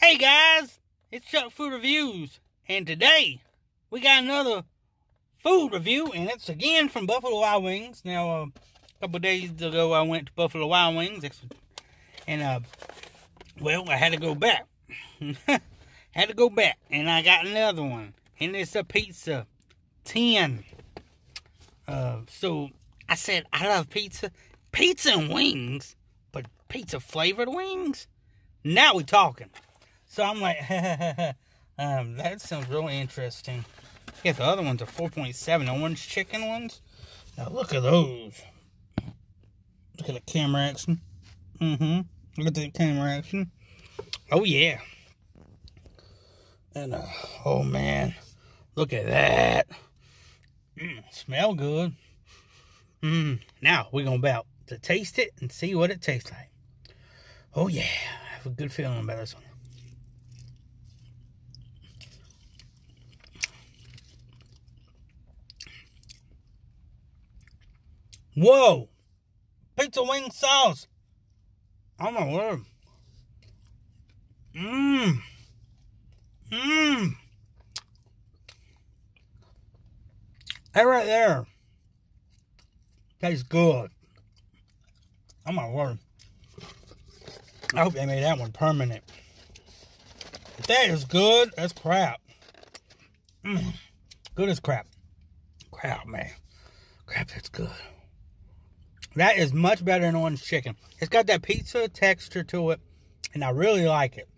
Hey guys, it's Chuck Food Reviews, and today we got another food review, and it's again from Buffalo Wild Wings. Now, uh, a couple days ago, I went to Buffalo Wild Wings, and uh, well, I had to go back. had to go back, and I got another one, and it's a pizza ten. Uh, so I said I love pizza, pizza and wings, but pizza flavored wings. Now we're talking. So I'm like, um, that sounds really interesting. Yeah, the other ones are 4.7, the orange chicken ones. Now look at those. Look at the camera action. Mm-hmm. Look at the camera action. Oh yeah. And uh, oh man, look at that. Mm, smell good. Mm. Now we're gonna about to taste it and see what it tastes like. Oh yeah, I have a good feeling about this one. Whoa! Pizza wing sauce. Oh my word. Mmm. Mmm. That right there tastes good. Oh my word. I hope they made that one permanent. If that is good, that's crap. Mm. Good as crap. Crap, man. Crap, that's good. That is much better than orange chicken. It's got that pizza texture to it, and I really like it.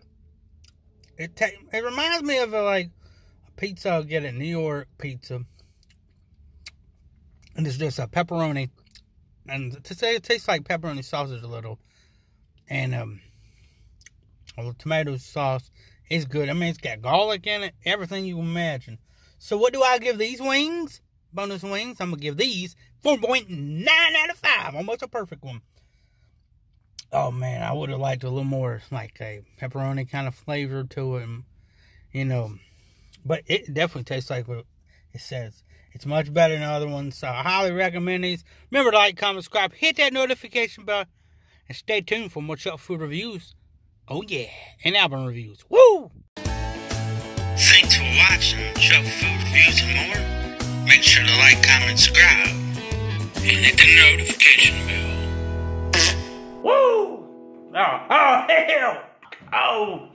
It it reminds me of a, like a pizza I'll get at New York Pizza, and it's just a pepperoni, and to say it tastes like pepperoni sausage a little, and um, a the tomato sauce It's good. I mean, it's got garlic in it, everything you imagine. So, what do I give these wings? Boneless wings. I'm gonna give these 4.9 out of 5. Almost a perfect one. Oh man, I would have liked a little more like a pepperoni kind of flavor to it, you know. But it definitely tastes like what it says. It's much better than other ones, so I highly recommend these. Remember to like, comment, subscribe, hit that notification bell, and stay tuned for more Chuck Food reviews. Oh yeah, and album reviews. Woo! Thanks for watching Chuck Food. Make sure to like, comment, subscribe and hit the notification bell. Woo! Oh, oh hell! Oh!